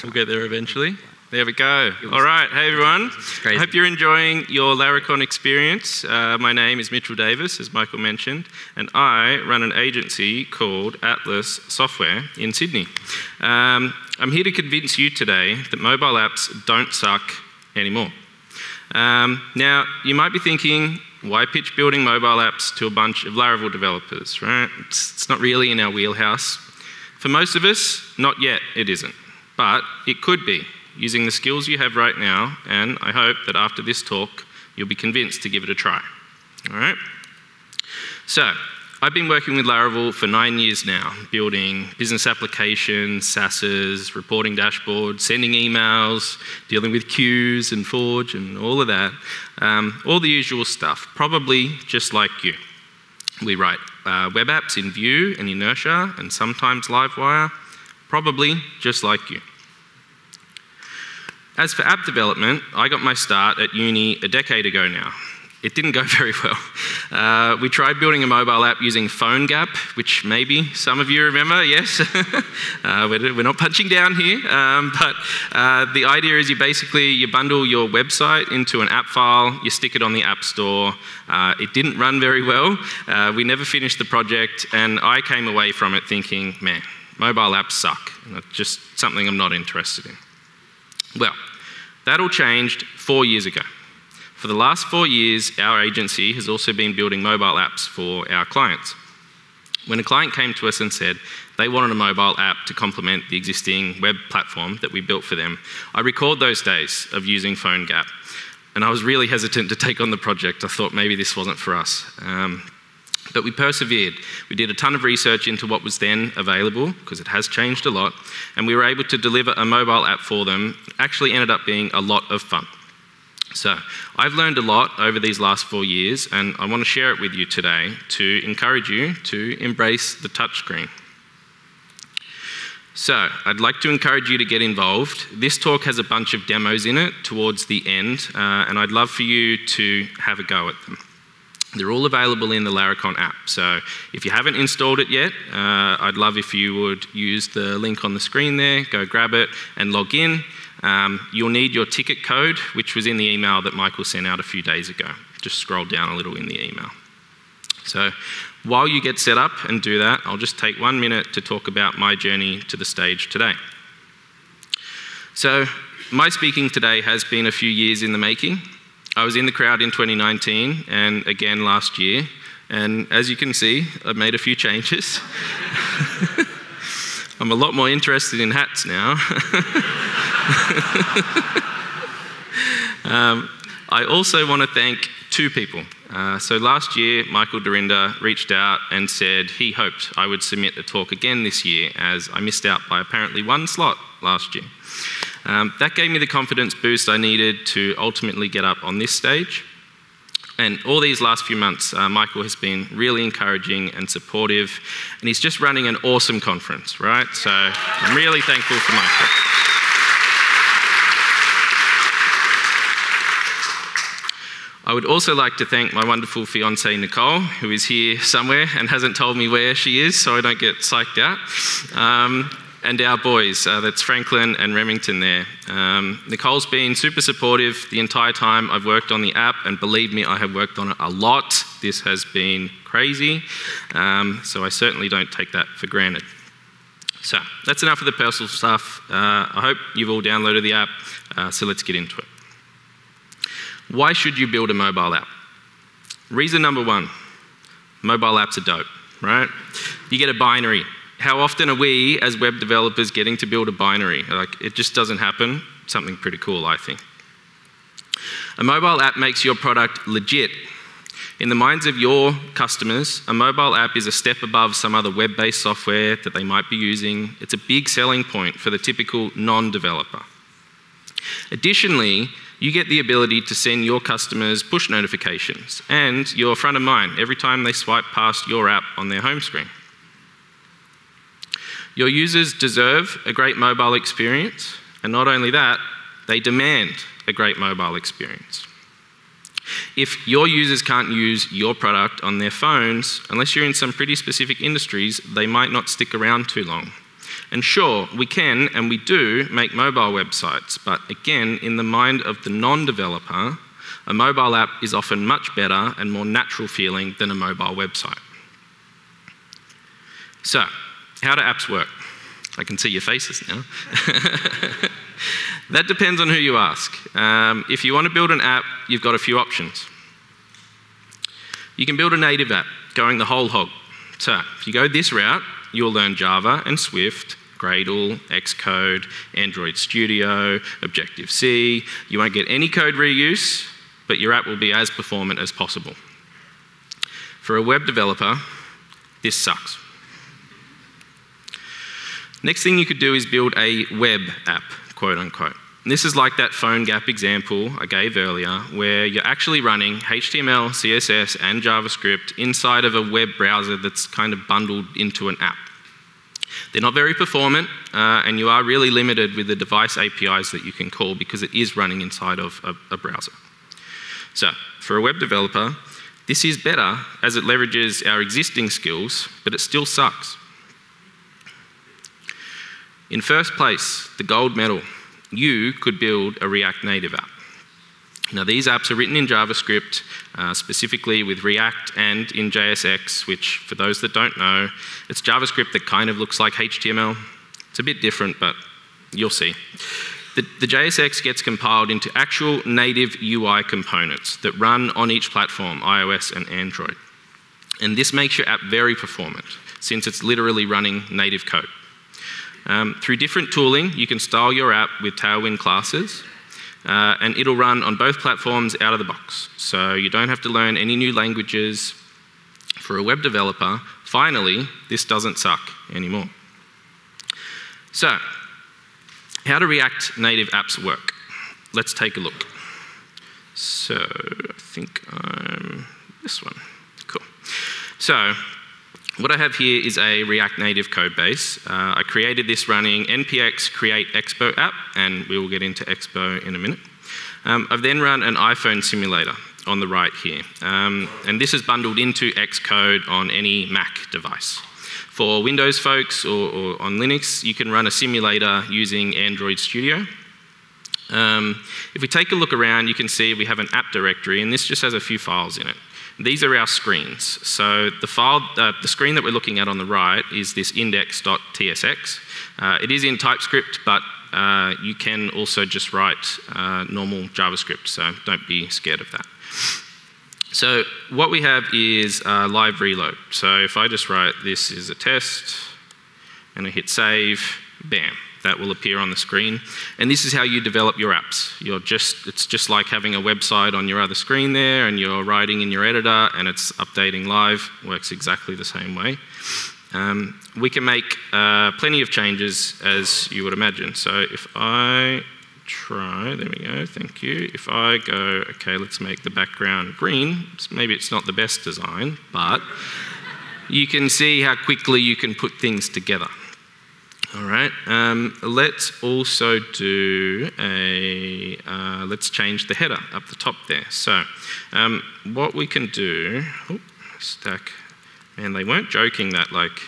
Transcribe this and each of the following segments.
it's we'll get there eventually. There we go. All right. Hey, everyone. I hope you're enjoying your Laracon experience. Uh, my name is Mitchell Davis, as Michael mentioned, and I run an agency called Atlas Software in Sydney. Um, I'm here to convince you today that mobile apps don't suck anymore. Um, now, you might be thinking, why pitch building mobile apps to a bunch of Laravel developers, right? It's, it's not really in our wheelhouse. For most of us, not yet, it isn't. But it could be, using the skills you have right now, and I hope that after this talk, you'll be convinced to give it a try. All right? So, I've been working with Laravel for nine years now, building business applications, SASs, reporting dashboards, sending emails, dealing with queues and Forge and all of that. Um, all the usual stuff, probably just like you. We write uh, web apps in Vue and Inertia and sometimes Livewire, probably just like you. As for app development, I got my start at uni a decade ago now. It didn't go very well. Uh, we tried building a mobile app using PhoneGap, which maybe some of you remember, yes. uh, we're, we're not punching down here, um, but uh, the idea is you basically you bundle your website into an app file, you stick it on the App Store. Uh, it didn't run very well. Uh, we never finished the project, and I came away from it thinking, man, mobile apps suck. Just something I'm not interested in. Well, that all changed four years ago. For the last four years, our agency has also been building mobile apps for our clients. When a client came to us and said they wanted a mobile app to complement the existing web platform that we built for them, I recalled those days of using PhoneGap. And I was really hesitant to take on the project. I thought maybe this wasn't for us. Um, but we persevered. We did a ton of research into what was then available, because it has changed a lot, and we were able to deliver a mobile app for them. It actually ended up being a lot of fun. So, I've learned a lot over these last four years, and I want to share it with you today to encourage you to embrace the touchscreen. So, I'd like to encourage you to get involved. This talk has a bunch of demos in it towards the end, uh, and I'd love for you to have a go at them. They're all available in the Laracon app. So if you haven't installed it yet, uh, I'd love if you would use the link on the screen there, go grab it and log in. Um, you'll need your ticket code, which was in the email that Michael sent out a few days ago. Just scroll down a little in the email. So while you get set up and do that, I'll just take one minute to talk about my journey to the stage today. So my speaking today has been a few years in the making. I was in the crowd in 2019 and again last year. And as you can see, I've made a few changes. I'm a lot more interested in hats now. um, I also want to thank two people. Uh, so last year, Michael Dyrynda reached out and said he hoped I would submit a talk again this year, as I missed out by apparently one slot last year. Um, that gave me the confidence boost I needed to ultimately get up on this stage. And all these last few months, uh, Michael has been really encouraging and supportive, and he's just running an awesome conference, right? So I'm really thankful for Michael. I would also like to thank my wonderful fiancée Nicole, who is here somewhere and hasn't told me where she is, so I don't get psyched out. Um, and our boys, uh, that's Franklin and Remington there. Um, Nicole's been super supportive the entire time I've worked on the app, and believe me, I have worked on it a lot. This has been crazy, um, so I certainly don't take that for granted. So that's enough of the personal stuff. Uh, I hope you've all downloaded the app, uh, so let's get into it. Why should you build a mobile app? Reason number one mobile apps are dope, right? You get a binary. How often are we, as web developers, getting to build a binary? Like, it just doesn't happen. Something pretty cool, I think. A mobile app makes your product legit. In the minds of your customers, a mobile app is a step above some other web based software that they might be using. It's a big selling point for the typical non developer. Additionally, you get the ability to send your customers push notifications, and you're front of mind every time they swipe past your app on their home screen. Your users deserve a great mobile experience, and not only that, they demand a great mobile experience. If your users can't use your product on their phones, unless you're in some pretty specific industries, they might not stick around too long. And sure, we can and we do make mobile websites, but again, in the mind of the non developer, a mobile app is often much better and more natural feeling than a mobile website. So, how do apps work? I can see your faces now. that depends on who you ask. Um, if you want to build an app, you've got a few options. You can build a native app going the whole hog. So, if you go this route, you'll learn Java and Swift, Gradle, Xcode, Android Studio, Objective C. You won't get any code reuse, but your app will be as performant as possible. For a web developer, this sucks. Next thing you could do is build a web app, quote unquote. This is like that PhoneGap example I gave earlier, where you're actually running HTML, CSS, and JavaScript inside of a web browser that's kind of bundled into an app. They're not very performant, uh, and you are really limited with the device APIs that you can call because it is running inside of a, a browser. So, for a web developer, this is better as it leverages our existing skills, but it still sucks. In first place, the gold medal, you could build a React Native app. Now, these apps are written in JavaScript, uh, specifically with React and in JSX, which, for those that don't know, it's JavaScript that kind of looks like HTML. It's a bit different, but you'll see. The, the JSX gets compiled into actual native UI components that run on each platform, iOS and Android. And this makes your app very performant, since it's literally running native code. Um, through different tooling, you can style your app with Tailwind classes, uh, and it'll run on both platforms out of the box. So you don't have to learn any new languages. For a web developer, finally, this doesn't suck anymore. So, how do React Native apps work? Let's take a look. So, I think I'm this one. Cool. So, what I have here is a React Native code base. Uh, I created this running npx create expo app, and we will get into expo in a minute. Um, I've then run an iPhone simulator on the right here, um, and this is bundled into Xcode on any Mac device. For Windows folks or, or on Linux, you can run a simulator using Android Studio. Um, if we take a look around, you can see we have an app directory, and this just has a few files in it. These are our screens. So the file, uh, the screen that we're looking at on the right is this index.tsx. Uh, it is in TypeScript, but uh, you can also just write uh, normal JavaScript, so don't be scared of that. So what we have is live reload. So if I just write this is a test, and I hit save, bam, that will appear on the screen. And this is how you develop your apps. You're just, it's just like having a website on your other screen there, and you're writing in your editor, and it's updating live. Works exactly the same way. Um, we can make uh, plenty of changes, as you would imagine. So if I try, there we go, thank you. If I go, okay, let's make the background green, maybe it's not the best design, but you can see how quickly you can put things together. All right. Um, let's also do a, uh, let's change the header up the top there. So um, what we can do, oh, stack, man, they weren't joking that like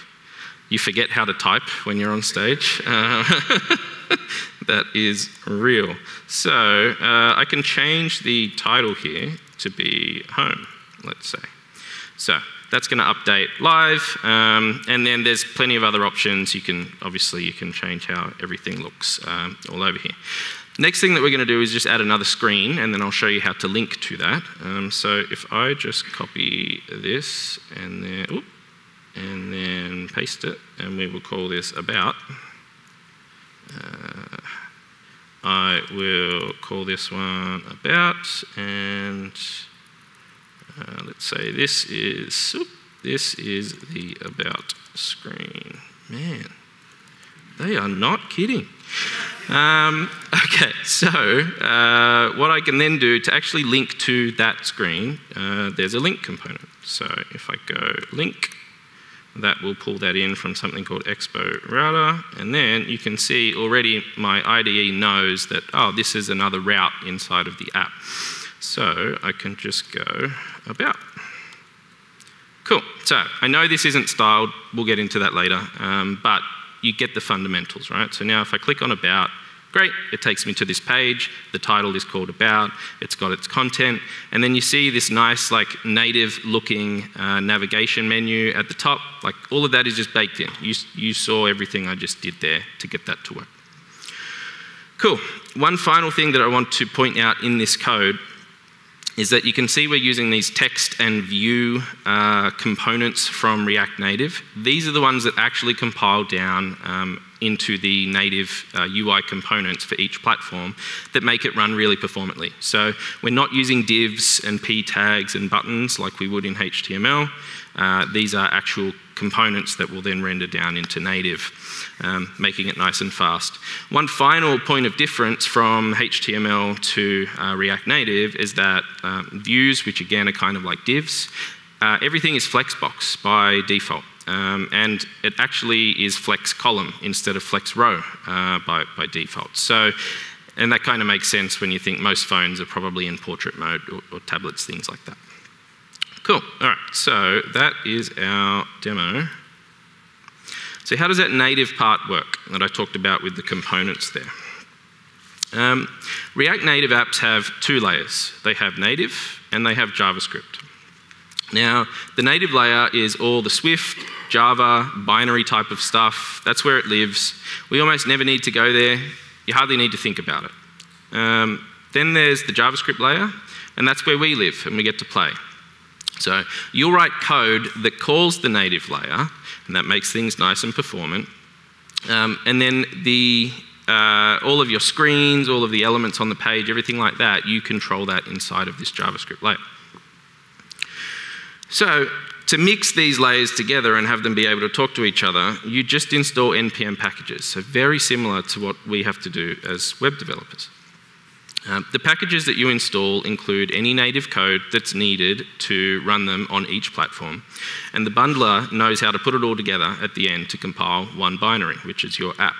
you forget how to type when you're on stage. Uh, that is real. So uh, I can change the title here to be home, let's say. So that's going to update live, um, and then there's plenty of other options. You can obviously you can change how everything looks um, all over here. Next thing that we're going to do is just add another screen, and then I'll show you how to link to that. Um, so if I just copy this and then, and then paste it, and we will call this about. Uh, I will call this one about, and uh, let's say this is this is the about screen. Man, they are not kidding. Um, okay, so uh, what I can then do to actually link to that screen, uh, there's a link component. So if I go link, that will pull that in from something called Expo Router, and then you can see already my IDE knows that, oh, this is another route inside of the app. So I can just go about. Cool. So I know this isn't styled. We'll get into that later. Um, but you get the fundamentals, right? So now if I click on about, great, it takes me to this page. The title is called about. It's got its content. And then you see this nice, like, native looking uh, navigation menu at the top. Like, all of that is just baked in. You, you saw everything I just did there to get that to work. Cool. One final thing that I want to point out in this code is that you can see we're using these text and view uh, components from React Native. These are the ones that actually compile down um, into the native uh, UI components for each platform that make it run really performantly. So we're not using divs and p tags and buttons like we would in HTML. Uh, these are actual components that will then render down into native, um, making it nice and fast. One final point of difference from HTML to uh, React Native is that um, views, which again are kind of like divs, uh, everything is flexbox by default. Um, and it actually is flex column instead of flex row uh, by, by default. So, and that kind of makes sense when you think most phones are probably in portrait mode or, or tablets, things like that. Cool. All right. So that is our demo. So how does that native part work that I talked about with the components there? Um, React Native apps have two layers. They have native and they have JavaScript. Now, the native layer is all the Swift, Java, binary type of stuff. That's where it lives. We almost never need to go there. You hardly need to think about it. Um, then there's the JavaScript layer, and that's where we live and we get to play. So you'll write code that calls the native layer, and that makes things nice and performant. Um, and then the, uh, all of your screens, all of the elements on the page, everything like that, you control that inside of this JavaScript layer. So to mix these layers together and have them be able to talk to each other, you just install NPM packages. So very similar to what we have to do as web developers. Um, the packages that you install include any native code that's needed to run them on each platform. And the bundler knows how to put it all together at the end to compile one binary, which is your app.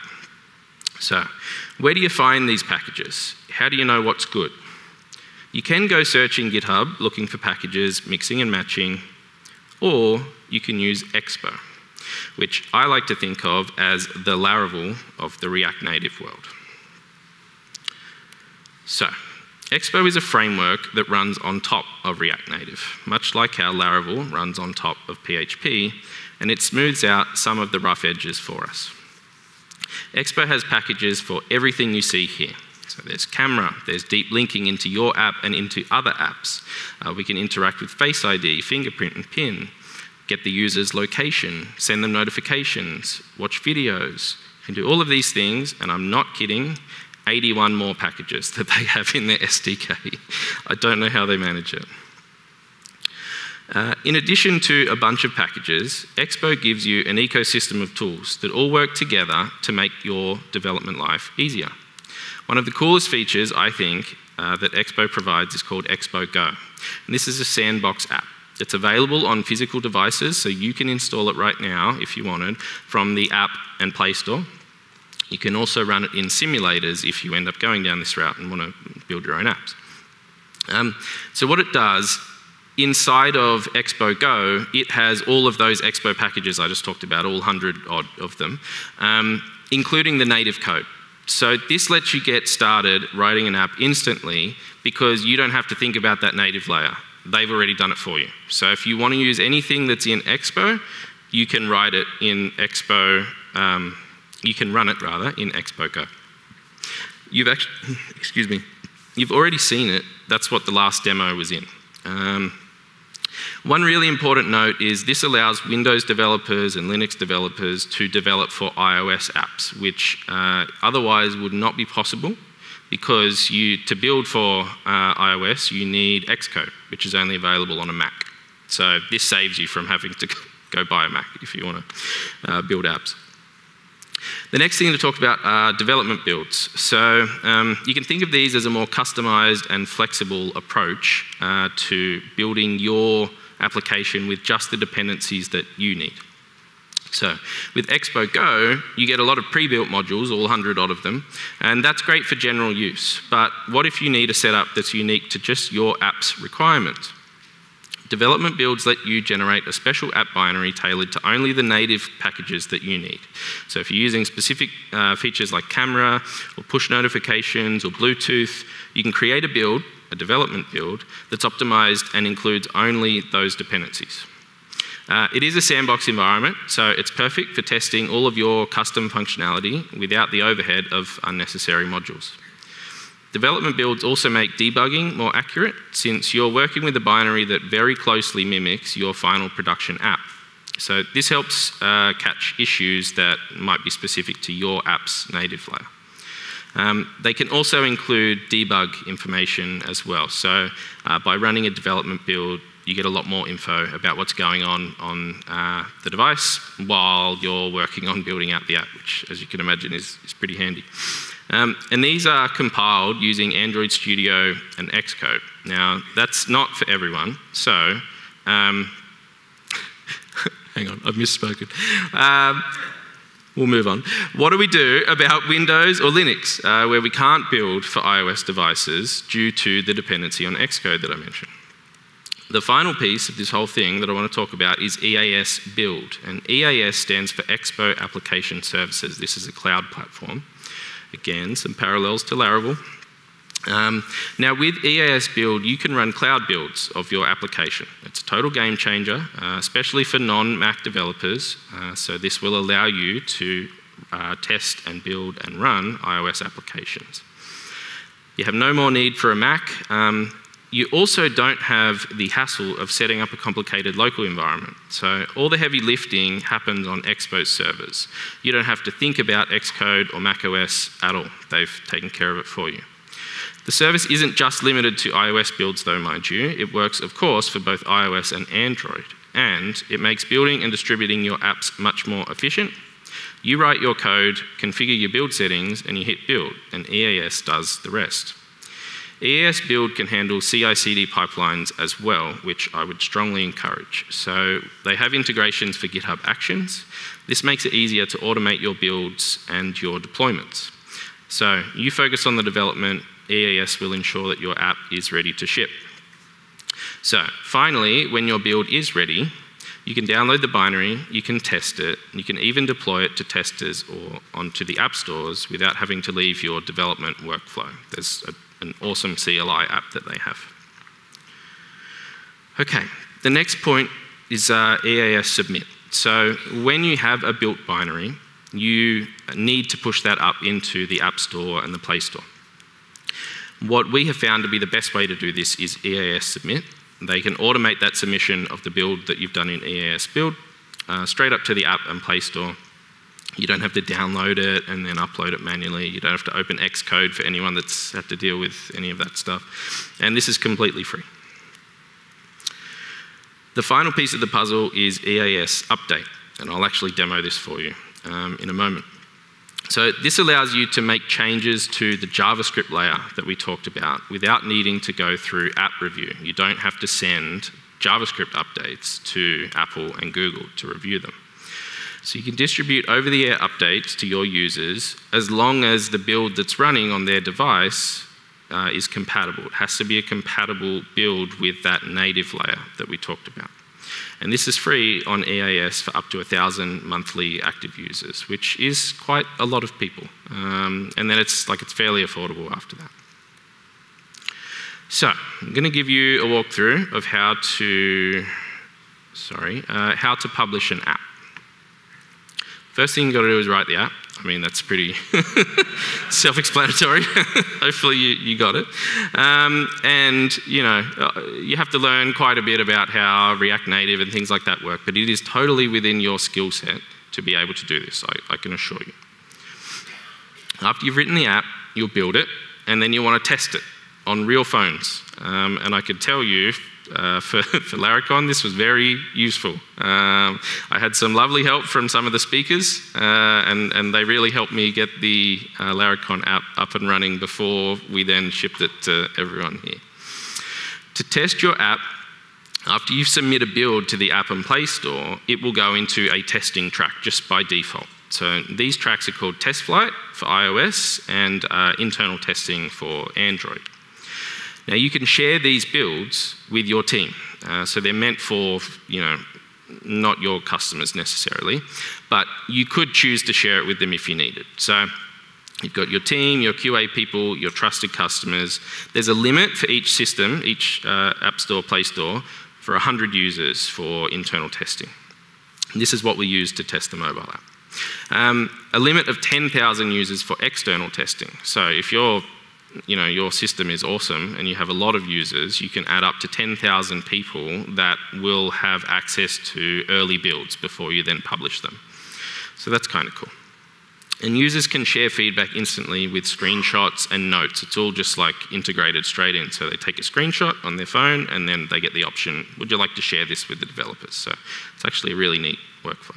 So, where do you find these packages? How do you know what's good? You can go searching GitHub looking for packages, mixing and matching, or you can use Expo, which I like to think of as the Laravel of the React Native world. So, Expo is a framework that runs on top of React Native, much like how Laravel runs on top of PHP, and it smooths out some of the rough edges for us. Expo has packages for everything you see here. So there's camera, there's deep linking into your app and into other apps. Uh, we can interact with Face ID, fingerprint, and PIN, get the user's location, send them notifications, watch videos. You can do all of these things, and I'm not kidding, 81 more packages that they have in their SDK. I don't know how they manage it. Uh, in addition to a bunch of packages, Expo gives you an ecosystem of tools that all work together to make your development life easier. One of the coolest features, I think, uh, that Expo provides is called Expo Go. And this is a sandbox app. It's available on physical devices, so you can install it right now if you wanted from the app and Play Store. You can also run it in simulators if you end up going down this route and want to build your own apps. Um, so what it does, inside of Expo Go, it has all of those Expo packages I just talked about, all 100 odd of them, um, including the native code. So this lets you get started writing an app instantly because you don't have to think about that native layer. They've already done it for you. So if you want to use anything that's in Expo, you can write it in Expo um, you can run it rather in Go. You've actually, excuse me, you've already seen it. That's what the last demo was in. Um, one really important note is this allows Windows developers and Linux developers to develop for iOS apps, which uh, otherwise would not be possible because you, to build for uh, iOS, you need Xcode, which is only available on a Mac. So this saves you from having to go buy a Mac if you want to uh, build apps. The next thing to talk about are development builds. So um, you can think of these as a more customized and flexible approach uh, to building your application with just the dependencies that you need. So with Expo Go, you get a lot of pre-built modules, all 100 odd of them, and that's great for general use. But what if you need a setup that's unique to just your app's requirements? Development builds let you generate a special app binary tailored to only the native packages that you need. So if you're using specific uh, features like camera or push notifications or Bluetooth, you can create a build, a development build, that's optimized and includes only those dependencies. Uh, it is a sandbox environment, so it's perfect for testing all of your custom functionality without the overhead of unnecessary modules. Development builds also make debugging more accurate since you're working with a binary that very closely mimics your final production app. So this helps uh, catch issues that might be specific to your app's native layer. Um, they can also include debug information as well. So uh, by running a development build, you get a lot more info about what's going on on uh, the device while you're working on building out the app, which, as you can imagine, is, is pretty handy. Um, and these are compiled using Android Studio and Xcode. Now, that's not for everyone, so um, hang on, I've misspoken. Um, we'll move on. What do we do about Windows or Linux, uh, where we can't build for iOS devices due to the dependency on Xcode that I mentioned? The final piece of this whole thing that I want to talk about is EAS Build. And EAS stands for Expo Application Services. This is a cloud platform. Again, some parallels to Laravel. Um, now, with EAS Build, you can run cloud builds of your application. It's a total game changer, uh, especially for non Mac developers. Uh, so, this will allow you to uh, test and build and run iOS applications. You have no more need for a Mac. Um, you also don't have the hassle of setting up a complicated local environment. So all the heavy lifting happens on Expo's servers. You don't have to think about Xcode or macOS at all. They've taken care of it for you. The service isn't just limited to iOS builds though, mind you. It works, of course, for both iOS and Android. And it makes building and distributing your apps much more efficient. You write your code, configure your build settings, and you hit build, and EAS does the rest. EAS Build can handle CI CD pipelines as well, which I would strongly encourage. So they have integrations for GitHub Actions. This makes it easier to automate your builds and your deployments. So you focus on the development, EAS will ensure that your app is ready to ship. So finally, when your build is ready, you can download the binary, you can test it, you can even deploy it to testers or onto the app stores without having to leave your development workflow. There's a an awesome CLI app that they have. Okay, the next point is uh, EAS submit. So when you have a built binary, you need to push that up into the App Store and the Play Store. What we have found to be the best way to do this is EAS submit. They can automate that submission of the build that you've done in EAS build uh, straight up to the app and Play Store you don't have to download it and then upload it manually. You don't have to open Xcode for anyone that's had to deal with any of that stuff. And this is completely free. The final piece of the puzzle is EAS Update, and I'll actually demo this for you um, in a moment. So this allows you to make changes to the JavaScript layer that we talked about without needing to go through app review. You don't have to send JavaScript updates to Apple and Google to review them. So you can distribute over the air updates to your users as long as the build that's running on their device uh, is compatible. It has to be a compatible build with that native layer that we talked about. And this is free on EAS for up to 1,000 monthly active users, which is quite a lot of people. Um, and then it's like it's fairly affordable after that. So I'm going to give you a walkthrough of how to, sorry, uh, how to publish an app. First thing you've got to do is write the app. I mean, that's pretty self explanatory. Hopefully, you, you, got it. Um, and, you know, uh, you have to learn quite a bit about how React Native and things like that work, but it is totally within your skill set to be able to do this, I, I can assure you. After you've written the app, you'll build it, and then you want to test it on real phones. Um, and I could tell you uh, for, for Laracon, this was very useful. Um, I had some lovely help from some of the speakers, uh, and, and they really helped me get the uh, Laracon app up and running before we then shipped it to everyone here. To test your app, After you submit a build to the App and Play Store, it will go into a testing track just by default. So these tracks are called Test Flight for iOS and uh, internal testing for Android. Now you can share these builds with your team. Uh, so they're meant for, you know, not your customers necessarily, but you could choose to share it with them if you need it. So you've got your team, your QA people, your trusted customers. There's a limit for each system, each uh, App Store, Play Store, for 100 users for internal testing. This is what we use to test the mobile app. Um, a limit of 10,000 users for external testing. So if your, you know, your system is awesome and you have a lot of users, you can add up to 10,000 people that will have access to early builds before you then publish them. So that's kind of cool. And users can share feedback instantly with screenshots and notes. It's all just like integrated straight in. So they take a screenshot on their phone and then they get the option, would you like to share this with the developers? So it's actually a really neat workflow.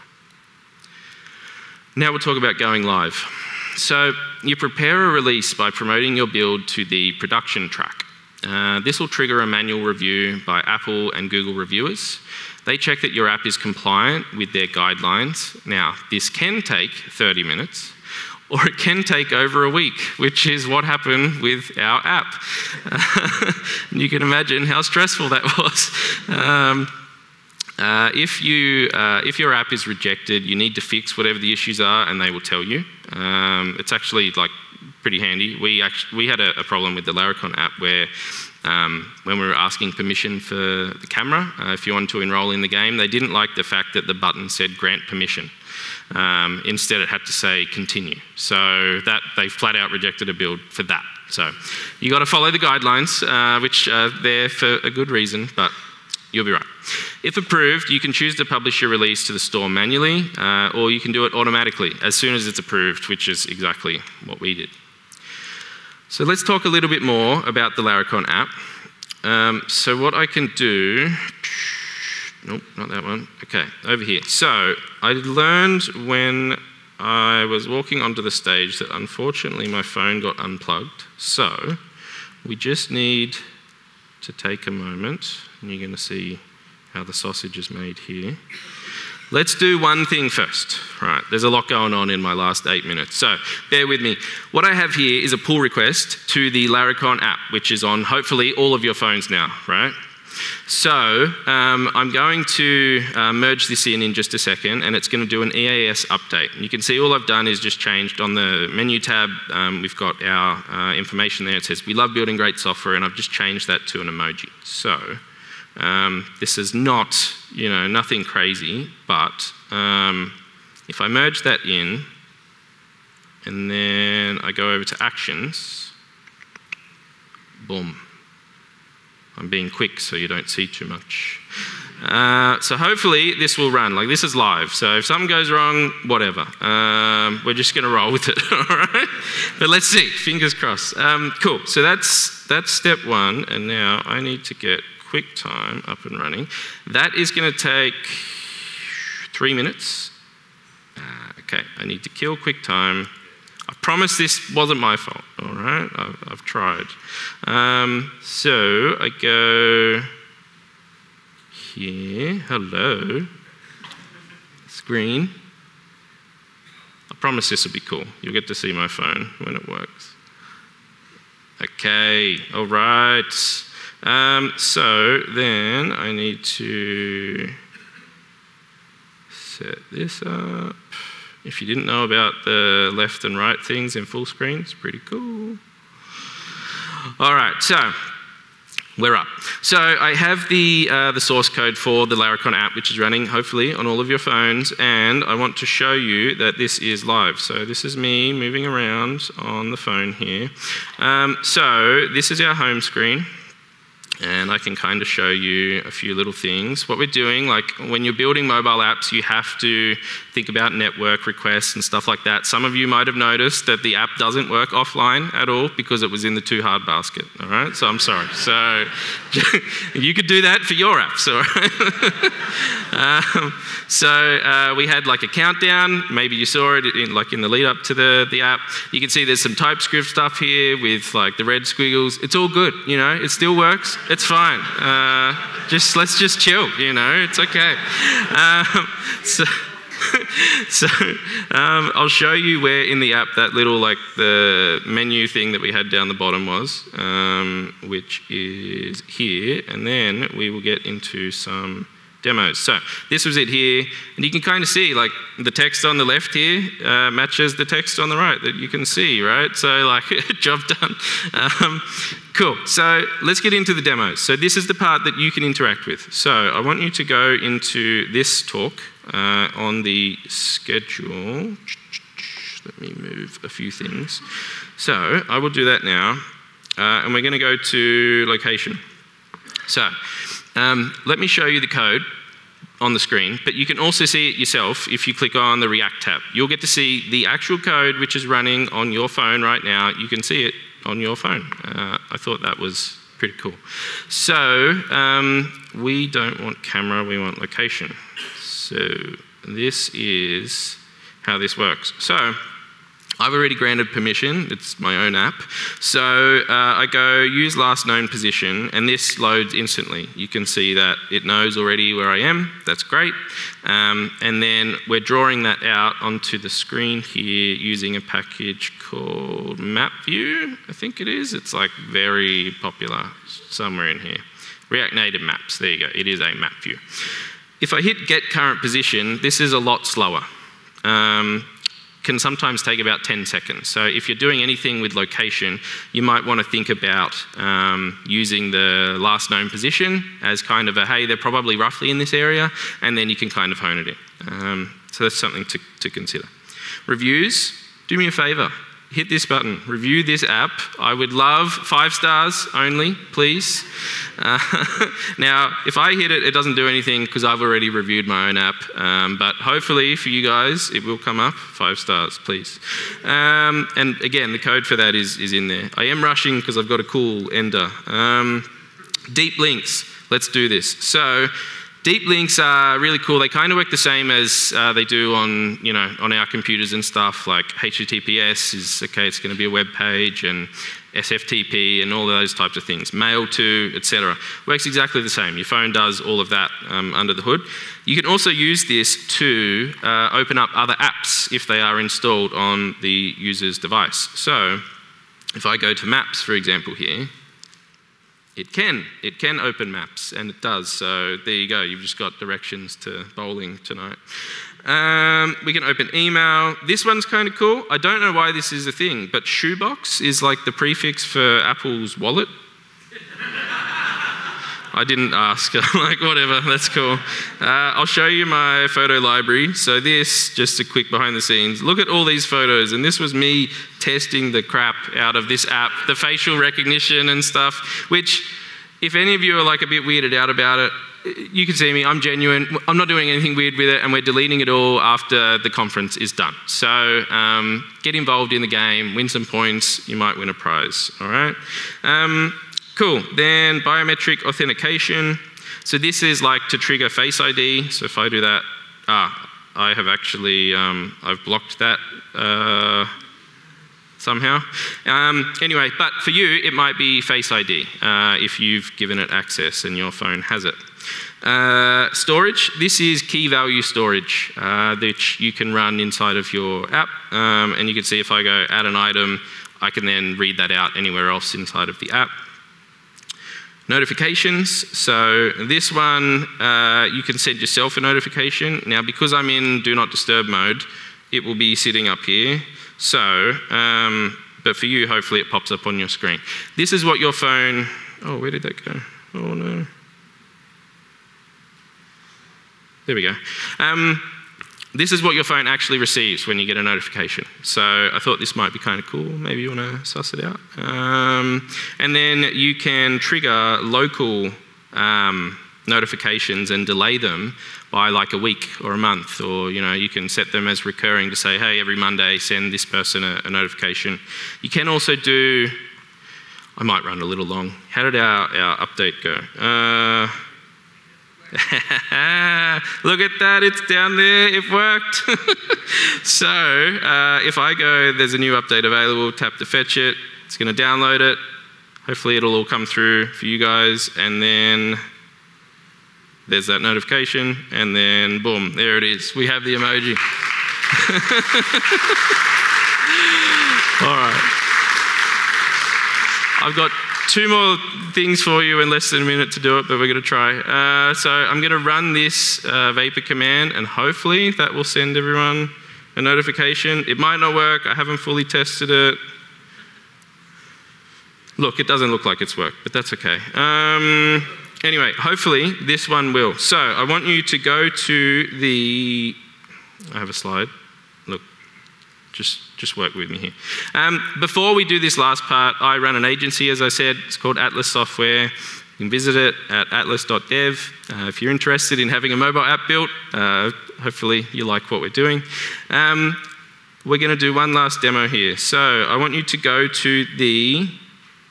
Now we'll talk about going live. So you prepare a release by promoting your build to the production track. Uh, this will trigger a manual review by Apple and Google reviewers. They check that your app is compliant with their guidelines. Now, this can take 30 minutes, or it can take over a week, which is what happened with our app. you can imagine how stressful that was. Um, uh, if, you, uh, if your app is rejected, you need to fix whatever the issues are, and they will tell you. Um, it's actually like pretty handy. We actually, we had a, a problem with the Laracon app where um, when we were asking permission for the camera, uh, if you wanted to enroll in the game, they didn't like the fact that the button said grant permission. Um, instead, it had to say continue. So that they flat out rejected a build for that. So you got to follow the guidelines, uh, which are there for a good reason, but you'll be right. If approved, you can choose to publish your release to the store manually, uh, or you can do it automatically as soon as it's approved, which is exactly what we did. So let's talk a little bit more about the Laracon app. Um, so what I can do, nope, not that one. Okay, over here. So I learned when I was walking onto the stage that unfortunately my phone got unplugged. So we just need to take a moment, and you're going to see how the sausage is made here. Let's do one thing first. Right, there's a lot going on in my last eight minutes, so bear with me. What I have here is a pull request to the Laracon app, which is on hopefully all of your phones now, right? So um, I'm going to uh, merge this in in just a second, and it's going to do an EAS update. And you can see all I've done is just changed on the menu tab. Um, we've got our uh, information there. It says we love building great software, and I've just changed that to an emoji. So um, this is not, you know, nothing crazy, but um, if I merge that in, and then I go over to actions, boom. I'm being quick so you don't see too much. Uh, so hopefully this will run. Like this is live. So if something goes wrong, whatever. Um, we're just going to roll with it. All right. But let's see. Fingers crossed. Um, cool. So that's that's step one. And now I need to get QuickTime up and running. That is going to take three minutes. Uh, okay. I need to kill QuickTime. I promise this wasn't my fault, all right? I've, I've tried. Um, so I go here, hello, screen. I promise this will be cool. You'll get to see my phone when it works. Okay, all right. Um, so then I need to set this up. If you didn't know about the left and right things in full screen, it's pretty cool. All right, so we're up. So I have the, uh, the source code for the Laracon app, which is running hopefully on all of your phones, and I want to show you that this is live. So this is me moving around on the phone here. Um, so this is our home screen and I can kind of show you a few little things. What we're doing, like when you're building mobile apps, you have to think about network requests and stuff like that. Some of you might have noticed that the app doesn't work offline at all because it was in the too hard basket, all right? So I'm sorry. So you could do that for your apps, all right? um, so uh, we had like a countdown. Maybe you saw it in, like in the lead up to the, the app. You can see there's some TypeScript stuff here with like the red squiggles. It's all good, you know, it still works. It's fine. Uh, just let's just chill. You know, it's okay. Um, so. so um, I'll show you where in the app that little like the menu thing that we had down the bottom was, um, which is here, and then we will get into some demos. So this was it here, and you can kind of see like the text on the left here uh, matches the text on the right that you can see, right? So like job done. Um, cool. So let's get into the demos. So this is the part that you can interact with. So I want you to go into this talk uh, on the schedule. Let me move a few things. So I will do that now, uh, and we're going to go to location. So um, let me show you the code on the screen, but you can also see it yourself if you click on the React tab. You'll get to see the actual code which is running on your phone right now. You can see it on your phone. Uh, I thought that was pretty cool. So um, we don't want camera, we want location. So this is how this works. So I've already granted permission, it's my own app. So uh, I go use last known position and this loads instantly. You can see that it knows already where I am, that's great. Um, and then we're drawing that out onto the screen here using a package called MapView, I think it is. It's like very popular somewhere in here. React Native Maps, there you go, it is a map view. If I hit get current position, this is a lot slower. Um, can sometimes take about 10 seconds. So if you're doing anything with location, you might want to think about um, using the last known position as kind of a, hey, they're probably roughly in this area, and then you can kind of hone it in. Um, so that's something to, to consider. Reviews, do me a favor, hit this button, review this app. I would love five stars only, please. Uh, now, if I hit it, it doesn't do anything because I've already reviewed my own app. Um, but hopefully for you guys, it will come up. Five stars, please. Um, and again, the code for that is, is in there. I am rushing because I've got a cool ender. Um, deep links. Let's do this. So Deep links are really cool. They kind of work the same as uh, they do on, you know, on our computers and stuff. Like HTTPS is okay. It's going to be a web page, and SFTP and all those types of things. Mail to, etc. Works exactly the same. Your phone does all of that um, under the hood. You can also use this to uh, open up other apps if they are installed on the user's device. So, if I go to Maps, for example, here. It can. It can open maps, and it does. So there you go. You've just got directions to bowling tonight. Um, we can open email. This one's kind of cool. I don't know why this is a thing, but shoebox is like the prefix for Apple's wallet. I didn't ask. like, whatever, that's cool. Uh, I'll show you my photo library. So, this, just a quick behind the scenes. Look at all these photos. And this was me testing the crap out of this app, the facial recognition and stuff, which, if any of you are like a bit weirded out about it, you can see me, I'm genuine. I'm not doing anything weird with it, and we're deleting it all after the conference is done. So um, get involved in the game, win some points, you might win a prize. All right? Um, Cool. Then biometric authentication. So this is like to trigger Face ID. So if I do that, ah, I have actually, um, I've blocked that uh, somehow. Um, anyway, but for you, it might be Face ID uh, if you've given it access and your phone has it. Uh, storage, this is key value storage, uh, which you can run inside of your app. Um, and you can see if I go add an item, I can then read that out anywhere else inside of the app. Notifications, so this one, uh, you can send yourself a notification. Now, because I'm in do not disturb mode, it will be sitting up here. So, um, but for you, hopefully it pops up on your screen. This is what your phone, oh, where did that go? Oh no. There we go. Um, this is what your phone actually receives when you get a notification. So I thought this might be kind of cool. Maybe you want to suss it out. Um, and then you can trigger local um, notifications and delay them by like a week or a month, or you know you can set them as recurring to say, hey, every Monday send this person a, a notification. You can also do. I might run a little long. How did our, our update go? Uh, Look at that, it's down there, it worked. so uh, if I go, there's a new update available, tap to fetch it, it's going to download it. Hopefully, it'll all come through for you guys. And then there's that notification. And then, boom, there it is. We have the emoji. all right. I've got two more things for you in less than a minute to do it, but we're going to try. Uh, so I'm going to run this uh, Vapor command, and hopefully that will send everyone a notification. It might not work. I haven't fully tested it. Look, it doesn't look like it's worked, but that's okay. Um, anyway, hopefully this one will. So I want you to go to the. I have a slide. Just just work with me here. Um, before we do this last part, I run an agency, as I said. It's called Atlas Software. You can visit it at atlas.dev. Uh, if you're interested in having a mobile app built, uh, hopefully you like what we're doing. Um, we're going to do one last demo here. So I want you to go to the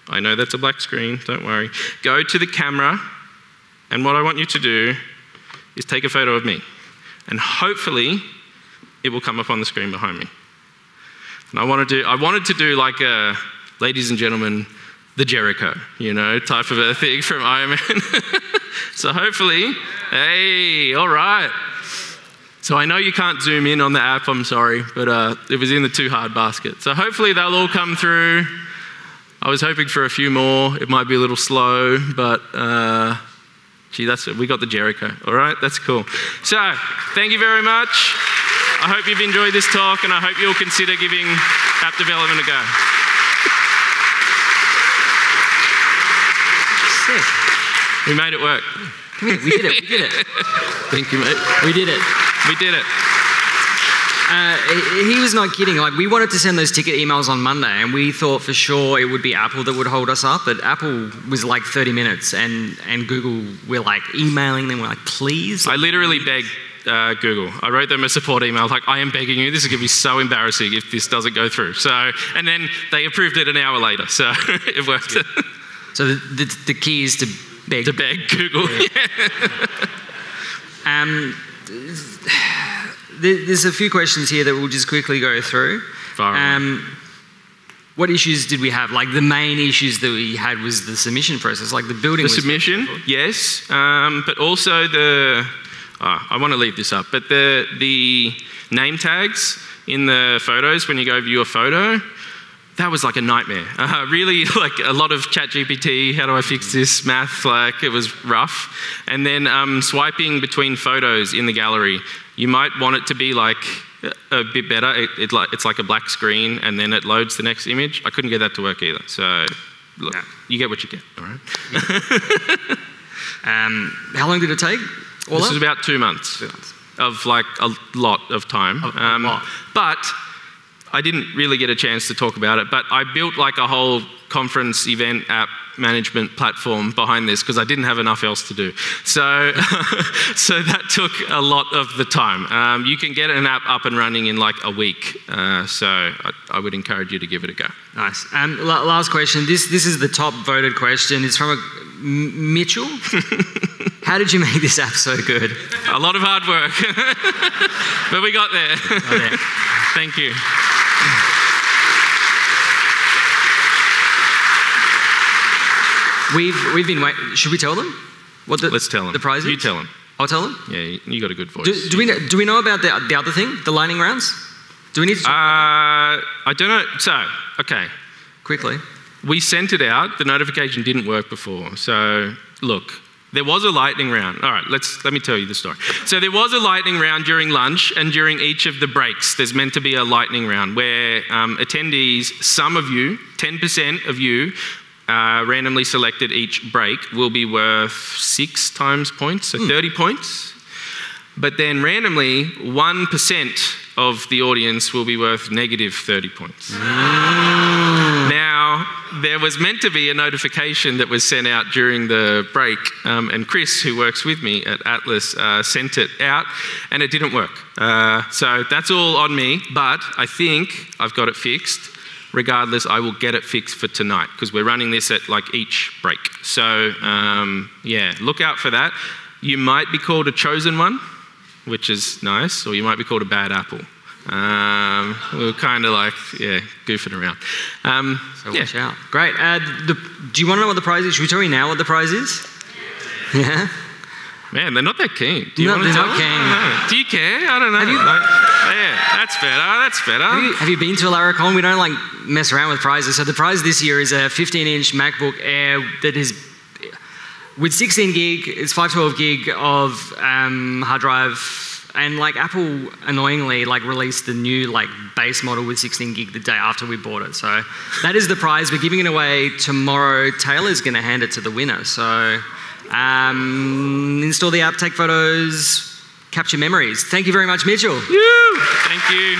I know that's a black screen, don't worry. Go to the camera, and what I want you to do is take a photo of me. And hopefully, it will come up on the screen behind me. And I, want to I wanted to do like a, ladies and gentlemen, the Jericho, you know, type of a thing from Iron Man. so hopefully, hey, all right. So I know you can't zoom in on the app, I'm sorry, but uh, it was in the too hard basket. So hopefully they'll all come through. I was hoping for a few more. It might be a little slow, but uh, gee, that's it. We got the Jericho. All right, that's cool. So, thank you very much. I hope you've enjoyed this talk, and I hope you'll consider giving app development a go. Sick. We made it work. We did it. We did it. Thank you, mate. We did it. We did it. Uh, he was not kidding. Like we wanted to send those ticket emails on Monday, and we thought for sure it would be Apple that would hold us up. But Apple was like 30 minutes, and and Google we're like emailing them. We're like, please. I literally begged uh, Google. I wrote them a support email like, I am begging you. This is going to be so embarrassing if this doesn't go through. So, and then they approved it an hour later. So it worked. So the, the, the key is to beg. to beg Google. Um, there's a few questions here that we'll just quickly go through. Um, what issues did we have? Like the main issues that we had was the submission process, like the building. The submission, yes, um, but also the. Ah, I want to leave this up, but the the name tags in the photos when you go view a photo, that was like a nightmare. Uh, really, like a lot of chat GPT, how do I fix this math? Like it was rough. And then um, swiping between photos in the gallery, you might want it to be like a bit better. It, it like, it's like a black screen and then it loads the next image. I couldn't get that to work either. So, look, you get what you get, all right? Um, how long did it take? All This up? was about two months of like a lot of time. A Um, lot. But I didn't really get a chance to talk about it. But I built like a whole conference event app management platform behind this because I didn't have enough else to do. So, so that took a lot of the time. Um, you can get an app up and running in like a week. Uh, so I, I would encourage you to give it a go. Nice. Um, la- last question. This this is the top voted question. It's from a M- Mitchell. How did you make this app so good? A lot of hard work, but we got there. There. Thank you. We've we've been waiting. Should we tell them what the Let's tell them. the prize is? You tell them. I'll tell them. Yeah, you- you got a good voice. Do, do we know, do we know about the, the other thing, the lightning rounds? Do we need to Uh, I don't know. So, okay, quickly? we sent it out. The notification didn't work before. So, look, there was a lightning round. All right, let's let me tell you the story. So there was a lightning round during lunch and during each of the breaks. There's meant to be a lightning round where um, attendees, some of you, 10% of you. Uh, randomly selected each break will be worth six times points, so 30 points. But then randomly, 1% of the audience will be worth negative 30 points. There was meant to be a notification that was sent out during the break, um, and Chris, who works with me at Atlas, uh, sent it out, and it didn't work. Uh, so that's all on me, but I think I've got it fixed. Regardless, I will get it fixed for tonight because we're running this at like each break. So, um, yeah, look out for that. You might be called a chosen one, which is nice, or you might be called a bad apple. Um, we were kind of like, yeah, goofing around. Um, So yeah. watch out. Great. Uh, the, do you want to know what the prize is? Should we tell you now what the prize is? Yeah. Man, they're not that keen. Do you No, want to they're not keen. Know. Do you care? I don't know. Have you- Like, yeah, that's better. That's better. Have you, have you been to a Laracon? We don't like mess around with prizes. So the prize this year is a 15-inch MacBook Air that is with 16 gig. It's 512 gig of um, hard drive, and like Apple annoyingly like released the new like base model with 16 gig the day after we bought it. So that is the prize. We're giving it away tomorrow. Taylor's going to hand it to the winner. So um, install the app, take photos, capture memories. Thank you very much, Mitchell. Woo! Thank you.